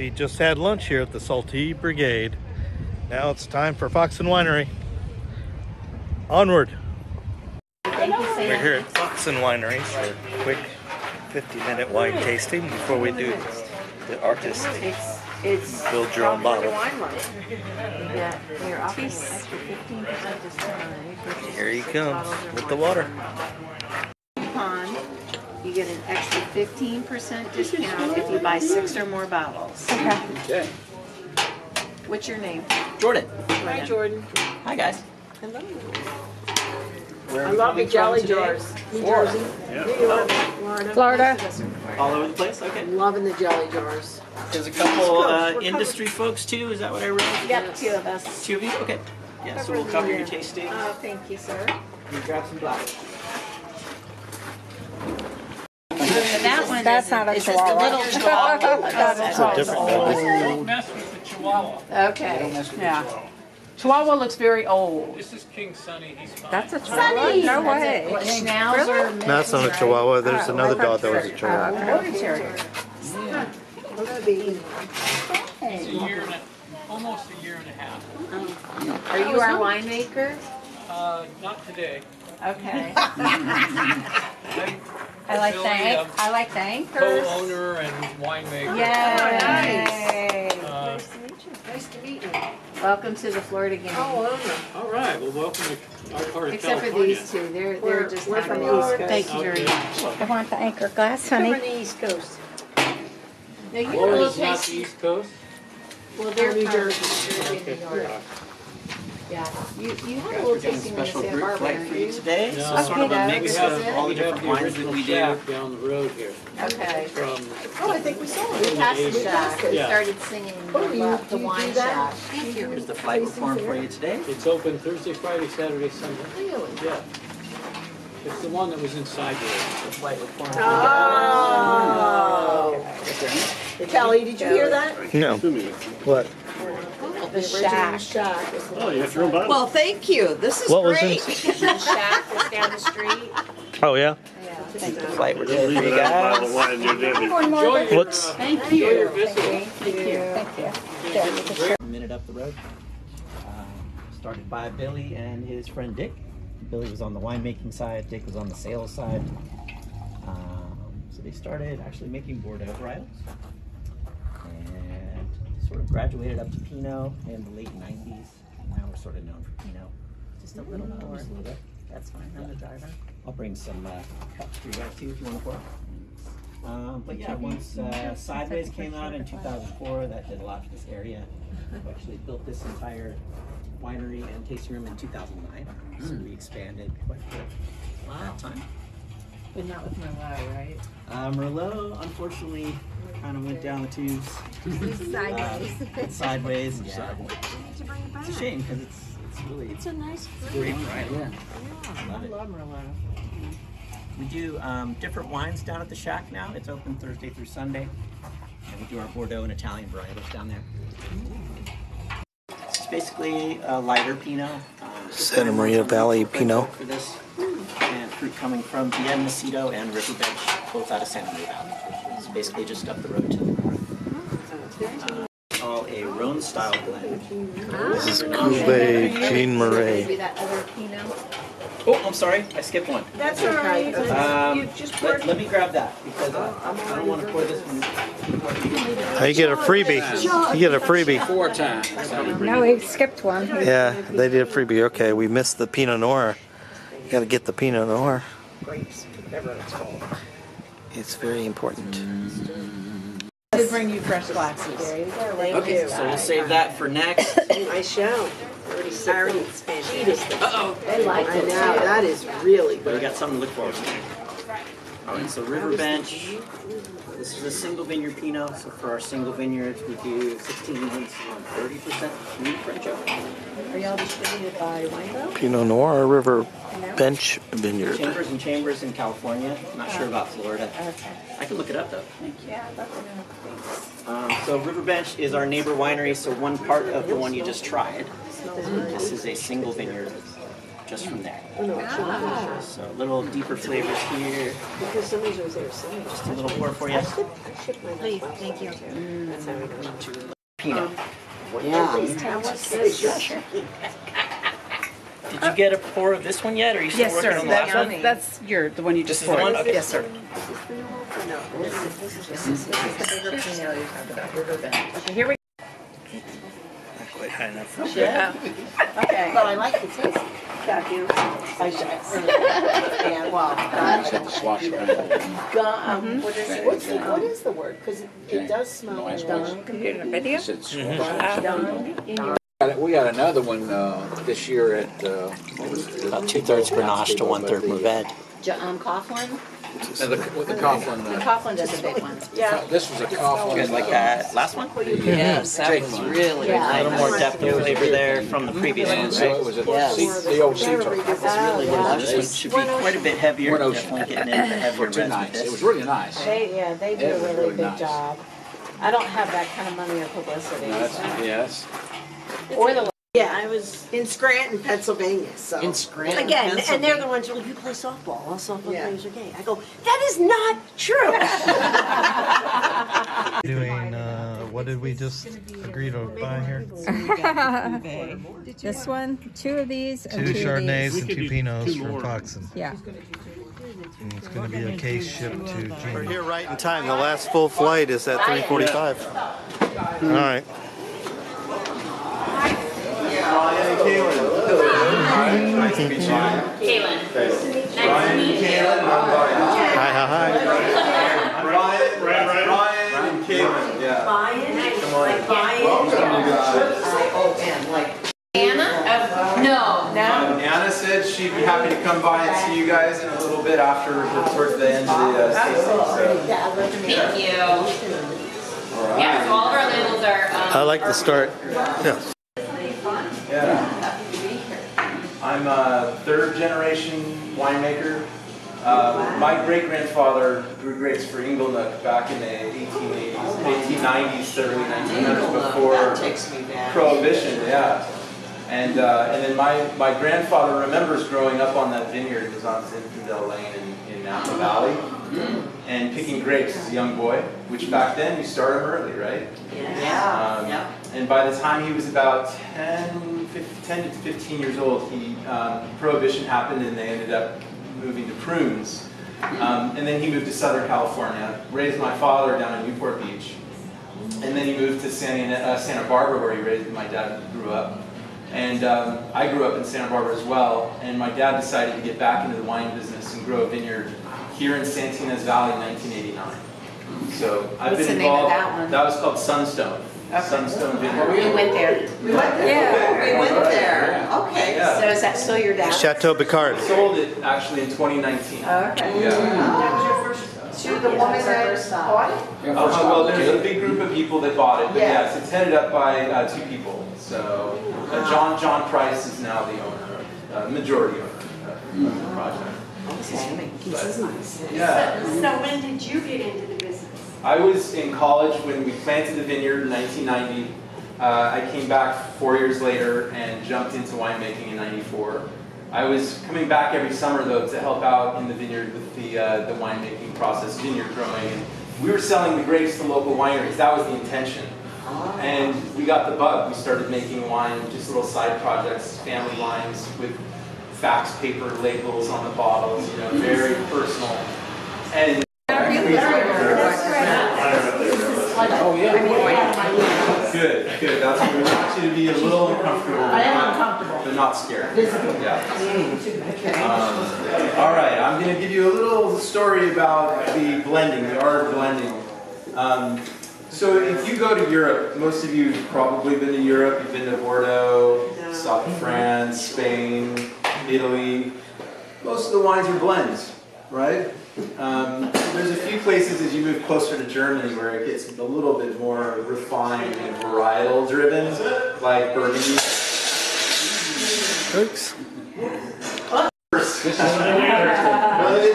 We just had lunch here at the Salty Brigade. Now it's time for Foxen Winery. Onward. We're here at Foxen Winery for a quick 50 minute wine tasting before we do the artist. It's, it's. Build your own bottle. Wine money. You get, you're offering an extra fifteen percent discount. Here he comes with the water. Coupon, you get an extra fifteen percent discount if you buy six or more bottles. Okay. What's your name? Jordan. Hi, Jordan. Hi, guys. I love the jelly jars. New Jersey, New York, Florida. Florida. All over the place? Okay. Loving the jelly jars. There's a couple uh, industry folks too. Is that what I read? Yep, two of us. Two of you? Okay. Yeah, so we'll cover your tasting. Oh, thank you, sir. You grab some black. And that one That's is, not a is this the chihuahua. little chihuahua? That's a Different dog. Don't mess with the Chihuahua. Okay. Yeah. Chihuahua looks very old. This is King Sunny. He's fine. That's a Chihuahua? No way. What, Schnauzer? No, that's not a Chihuahua. There's another dog that was a Chihuahua. Border Terrier. He's a year and a, almost a year and a half. Are you our winemaker? Uh, not today. Okay. I like Billy, the, um, anch- I like the anchors. Co-owner and winemaker. Yay. Uh, Nice to meet you. Welcome to the Florida Guinea. Oh, all right. Well, welcome to our part of Except for California. these two, they're, they're We're- just we're not from the East Coast. Thank you very Okay. much. I want the anchor glass, We're honey. on the East Coast. Now, you Florida's will not the taste, East Coast. well, they're New part of Jersey. New Jersey, New York. Yeah, you, you had a little tasting in special Santa group Barbara, flight for you you? today. No. So sort of a Okay, mix We of have- all the we have different the wines that original we do. shack down the road here. Okay. From Oh, I think we saw We it. passed the Asian. shack, we Yeah. started singing Oh, you- about the you do wine that? shack. Thank you. Here's the flight reform for you today. it's open Thursday, Friday, Saturday, Sunday. Really? Yeah. It's the one that was inside here. The flight reform. Oh. Kelly, did you hear that? No. What? The original shack. Oh, you have your own bottle? Well, thank you. This is What was great. The shack that's down the street. Oh, yeah? The flight we're doing for you it that bottle of guys. wine there, did you? What's- uh, Thank you. Thank you. Thank you. A minute up the road. Um, started by Billy and his friend Dick. Billy was on the winemaking side, Dick was on the sales side. Um, so they started actually making Bordeaux varietals and sort of graduated up to Pinot in the late 90s. Now we're sort of known for Pinot. Just a little more. Just a little bit. That's fine, I'm the driver. I'll bring some uh, cups for you guys too if you want to pour. Um, but yeah, once uh, Sideways came out in 2004, that did a lot for this area. We actually built this entire winery and tasting room in 2009. So we expanded quite a bit at that time. But not with Merlot, right? Uh, Merlot, unfortunately, kind of went down the tubes. Sideways. sideways, yeah. It's a shame because it's, it's really It's a nice great variety. Yeah. I Love it. love Merlot. We do um, different wines down at the shack now. It's open Thursday through Sunday. And we do our Bordeaux and Italian varietals down there. It's basically a lighter Pinot. Um, Santa Maria Valley Pinot. For this, and fruit coming from Bien Nacido and River Bench, both out of Santa Maria Valley. It's basically just up the road to the north. Uh, all a Rhone style blend. This is Cuvée Jean Maybe Marie. that other Pinot. Oh, I'm sorry, I skipped one. That's all right. Um, just let, let me grab that because uh, I don't want to pour this one. Oh, you get a freebie. You get a freebie. Four times. No, we skipped one. Yeah, they did a freebie. Okay, we missed the Pinot Noir. You gotta get the Pinot Noir. Grapes, whatever it's called. It's very important. I did bring you fresh glasses. Okay, so we'll save that for next. I shall. Already sipped it. It's fantastic. Uh-oh. They like I it. know, that is really But we good. got something to look forward to. All right, so River Bench. This is a single vineyard Pinot. So for our single vineyards, we do 16 months on 30% new French oak. Are y'all distributed by Winebow? Pinot Noir River Bench Vineyard. Chambers and Chambers in California. Not sure about Florida. Okay. I can look it up though. Yeah, I'd love to know. Thanks. Um, so River Bench is our neighbor winery. So one part of the one you just tried. This is a single vineyard just from there. Oh, no, it's not. So a little deeper flavors here. Because somebody's always there, somebody just A little more for you. I ship, I ship my Please, thank you. That's how we do it. Peanut. Um, yeah. Did you get a pour of this one yet, or are you still Yes, working sir. on the last That- one? That's your, the one you This just is the poured. one? Okay. Yes, sir. No, this is, this is just. Okay, here we Not quite high enough Yeah. Okay. But I like the taste. God, you I should. And, well, gum, um, what is it? What's the, what is the word? Because it does smell like. Computer video? We got another one uh, this year at, uh, what was it? About two-thirds Grenache to one-third Mourvedre. Jo- Um, Coughlin? The- With the Coughlin, uh, Coughlin does a big one. Yeah. this was a Coughlin. guys like that last one? Yes, that was mine. really Yeah. A little more depth of flavor there from the previous one, So it right? was a, Yes. sea- the old sea turtle. It's really good. This one should be quite a bit heavier. One ocean. Definitely getting into the heavier Too reds with nice. It was this. really nice. They, yeah, they do It a really really big nice. job. I don't have that kind of money or publicity. That's, so. yes. Or the. Yeah, I was in Scranton, Pennsylvania, so. In Scranton, Again, and they're the ones who, you play softball, all softball Yeah. players are gay. I go, that is not true. Doing, uh, what did we just agree to buy here? This one, two of these, Two two Chardonnays these. and two Pinots from Foxen. Yeah. And it's gonna be a case shipped to Gene. We're here right in time. The last full flight is at 3:45. All right. Hi, hi, hi. Ryan, Ryan, and Caitlin, yeah. Brian. Like buying some god. Oh, man. Like Anna? No. Um, Anna said she'd be happy to come by and see you guys in a little bit after, towards the end of the uh, tasting, so. Thank you. Yeah, so all of our labels are. Um, I like the start. Yeah. Yeah. I'm a third generation winemaker. Uh, my great grandfather grew grapes for Inglenook back in the 1880s, 1890s, early 1900s before Takes me. Prohibition, yeah. And uh, and then my, my grandfather remembers growing up on that vineyard. It was on Zinfandel Lane in, in Napa Valley, and picking grapes as a young boy. Which back then you start them early, right? Yeah. Um, And by the time he was about 10, 15, 10 to 15 years old, he um, prohibition happened, and they ended up moving to prunes. Um, and then he moved to Southern California, raised my father down in Newport Beach, and then he moved to Santa, uh, Santa Barbara, where he raised my dad grew up. And um, I grew up in Santa Barbara as well, and my dad decided to get back into the wine business and grow a vineyard here in Santa Ynez Valley in 1989. So I've What's been the name of involved. that one? was called Sunstone. Sunstone Vineyard. We went there. Yeah. We went there. Okay. Yeah. So is that still your dad? Chateau Picard. We Sold it actually in 2019. Okay. Yeah. She was the woman that bought it? Uh, well, there's a big group of people that bought it, but Yes. yes, it's headed up by uh, two people. So uh, John John Price is now the owner, uh, majority owner of of the project. But, yeah. So when did you get into the business? I was in college when we planted the vineyard in 1990. Uh, I came back four years later and jumped into winemaking in 94. I was coming back every summer though to help out in the vineyard with the, uh, the winemaking process, vineyard growing. And we were selling the grapes to local wineries. That was the intention. And we got the bug. We started making wine, just little side projects, family wines with fax paper labels on the bottles, you know, very personal. And Oh, yeah. Good, good. That's what we want you to be a little uncomfortable. I am but- uncomfortable. But not scared. Yeah. Um, all right, I'm going to give you a little story about the blending, the art of blending. Um, so if you go to Europe, most of you have probably been to Europe. You've been to Bordeaux, south of France, Spain, Italy. Most of the wines are blends, right? Um, there's a few places as you move closer to Germany where it gets a little bit more refined and varietal driven, like Burgundy. Oops. Well,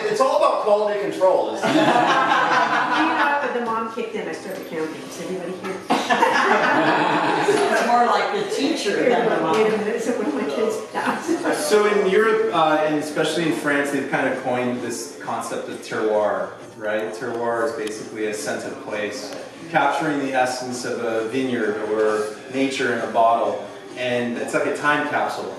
it's all about quality control. isn't it? the mom kicked in, I started counting. Is everybody here? It's more like the teacher than the Wait a mom. so when my kids pass. So in Europe, uh, and especially in France, they've kind of coined this concept of terroir, right? Terroir is basically a sense of place, capturing the essence of a vineyard or nature in a bottle, and it's like a time capsule.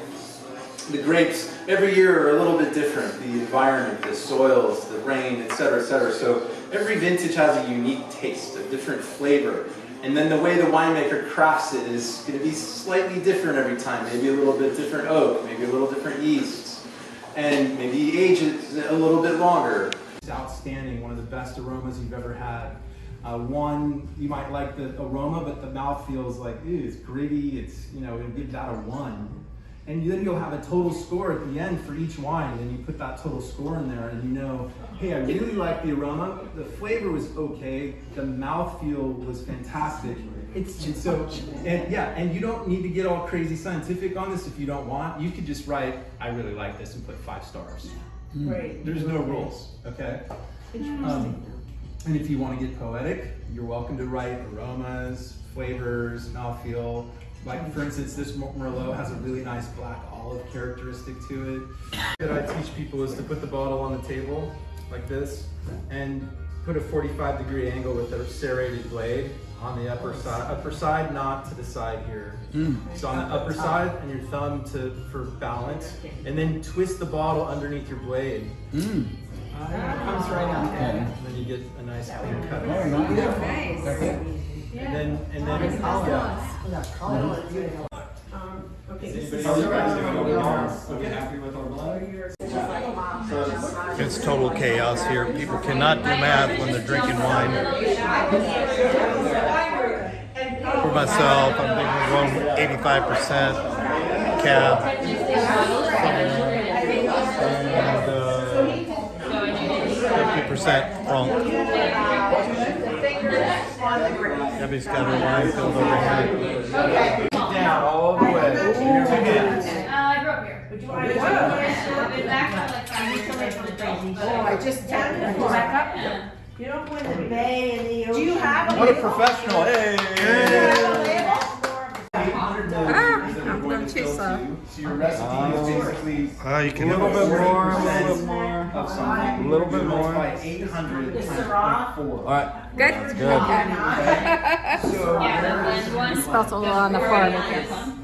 The grapes every year are a little bit different. The environment, the soils, the rain, et cetera, et cetera. So every vintage has a unique taste, a different flavor. And then the way the winemaker crafts it is going to be slightly different every time. Maybe a little bit different oak, maybe a little different yeasts, and maybe age it a little bit longer. It's outstanding, one of the best aromas you've ever had. Uh, one, you might like the aroma, but the mouth feels like, ew, it's gritty, it's, you know, it'll give that a one. And then you'll have a total score at the end for each wine, and you put that total score in there, and you know, hey, I really like the aroma, the flavor was okay, the mouthfeel was fantastic. It's and so, and yeah, and you don't need to get all crazy scientific on this if you don't want. You could just write, I really like this, and put five stars. Right. There's no rules, okay? Um, and if you want to get poetic, you're welcome to write aromas, flavors, mouthfeel. Like for instance, this Mer- Merlot has a really nice black olive characteristic to it. That I teach people is to put the bottle on the table like this and put a 45 degree angle with a serrated blade on the upper side, upper side, not to the side here. So on the upper side and your thumb to for balance, and then twist the bottle underneath your blade. Mm. Comes right out. And then you get a nice clean cut. Oh, nice. And then, and then, yeah. Um, okay. Is anybody is- else guys okay, happy with our blend? It's total chaos here. People cannot do math when they're drinking wine. For myself, I'm thinking going 85% cab. And uh, 50% wrong. Debbie's got her wine filled over here. Down all the way. Two hands. I grew up here. Would you want to go? Back for like five years. Oh, I just tapped it. Back up? You don't go in the bay and the ocean. Do you have a What a professional, hey! Ah, I'm going too slow. So your recipe is basically Uh, you a can little bit more, a little bit more. More of something. A little bit more. By 800 times 0.4. Alright, Good? That's good. So, Yeah, the blend one. Spelled a little on the front.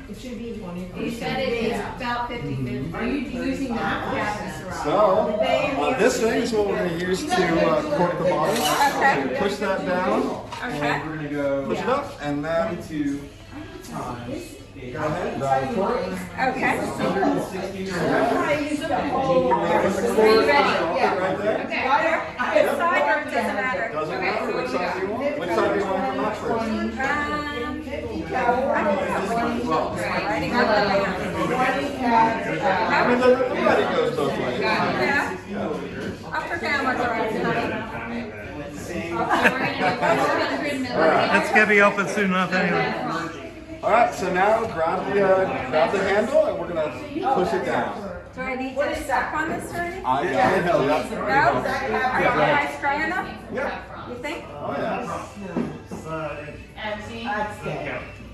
You said it is about fifty fifty. Are you using that? Yeah. So, uh, this thing is what we're going to use to uh, cork the bottle. Okay. So push that down, Okay. And we're gonna go push it up, and then into times Okay. 160 Are you ready? Right there. Okay. Matter? Doesn't matter want. Which side do you want to come out first? I don't know. Writing on the I mean, the, the writing goes both ways. Yeah. Up or down with the right honey? So we're gonna do four hundred milliliters. It's going to be open soon enough anyway. All right, so now grab the uh, grab the handle, and we're going to push it down. Do I need to step on this or anything? I got it. No? Are you guys strong enough? Yeah. You think? Oh yeah. Empty.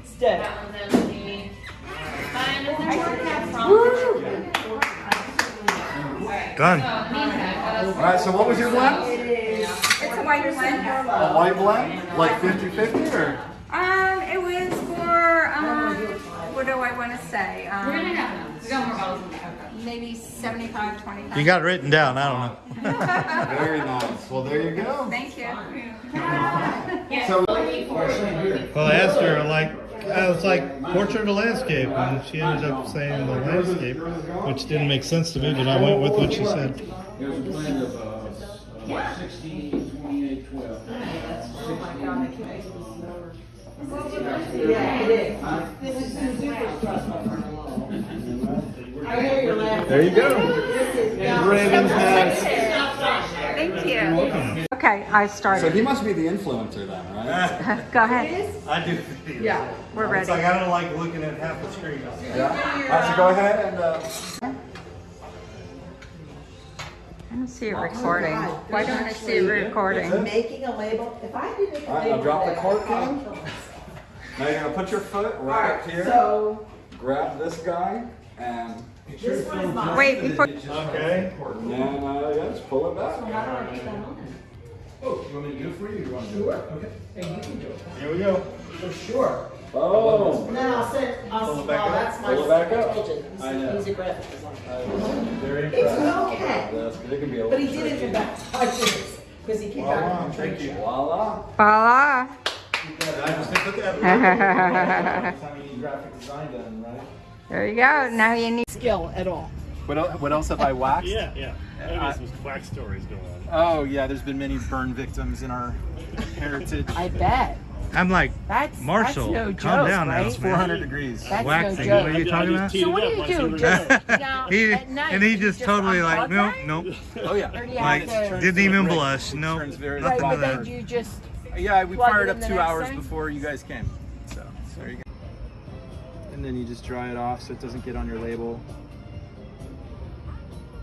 It's dead. That one's empty. Fine, is it from? Done. So, All right, so what was your blend? It's a white blend. A white blend, like 50-50, or? Do I want to say? we're gonna Um, have them. We got more bottles in there. maybe 75, 25. You got it written down. I don't know. Very nice. Well, there you go. Thank you. So, well, I asked her like, I was like portrait of landscape, and she ended up saying the landscape, which didn't make sense to me, but I went with what she said. It was a blend of, uh, uh, sixteen, twenty-eight, twelve. Yeah, it is. This is super stressful. I hear your laugh. There you go. This is. Raven's Nest. Thank you. Okay, I started. So started. he must be the influencer then, right? Go ahead. I do. Yeah. We're It's ready. like I don't like looking at half the screen. Yeah. All right, so go ahead and, uh, don't see it recording. Why don't I see it recording? Making a label, if I did it. All right, now drop the cork in. Now you're gonna put your foot right up here. So, Grab this guy and. this one's mine. Wait, before, Okay. And then, uh, yeah, just pull it back. How do I get that on? Oh, you want me to do it for you? or You want to do it? Okay. Hey, you can do it. Here we go. For sure. Boom. And then I'll send, I'll, Pull it well, back up. that's my, Pull it back I up. told you, I know. he's, he's a graphic designer. Very It's impressed. okay. That's good. It can be a But he little did it tricky. in about five minutes, because he came back from the trade. Voila. voila. There you go. Now you need. Skill at all. What, el- what else have I waxed? Yeah, yeah. Uh, Maybe some quack stories going on. Oh yeah, there's been many burn victims in our heritage. I bet. I'm like, That's Marshall, that's no calm joke, down now, right? man. 400 degrees. That's waxing. no What are you talking about? So what do you do? Just now He, at night, and he you just totally like, unplug nope, nope. Oh yeah. Or do you Like, didn't even blush. It No, right, nothing but then that. you just Yeah, we Plug fired up two hours thing? before you guys came. So there you go. And then you just dry it off so it doesn't get on your label.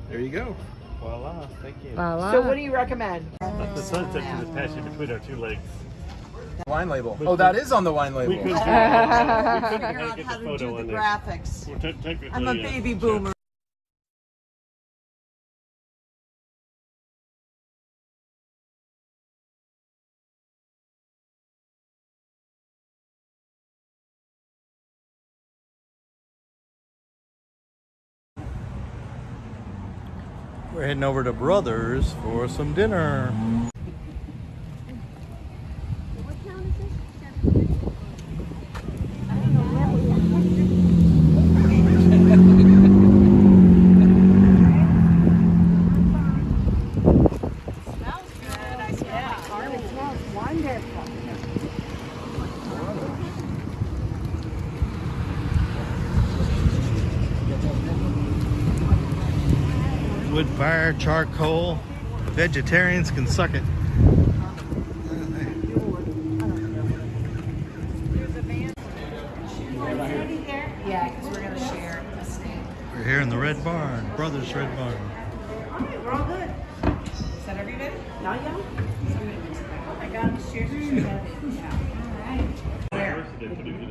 There you go. Voila, thank you. Voila. So what do you recommend? The sunset is passing between our two legs. Wine label. Oh, that is on the wine label. We couldn't, we couldn't Figure out how to do on the graphics. Well, I'm a uh, baby boomer. We're heading over to Brothers for some dinner. Fire, charcoal. Vegetarians can suck it. We're here in the Red Barn, Brothers Red Barn. Alright, we're all good. Is that everybody? Yeah, yeah. Oh my God, cheers. I have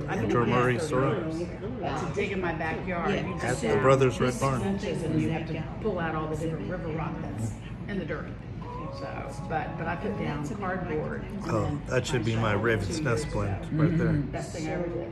no. I've been George Murray doing Sorrel. That's a dig in my backyard. You At the sit Brothers Red Barn. inches and you have to pull out all the different river rock that's in the dirt. So, but but I put down cardboard. Oh, that should be my Raven's Nest blend right there. Best thing I ever did.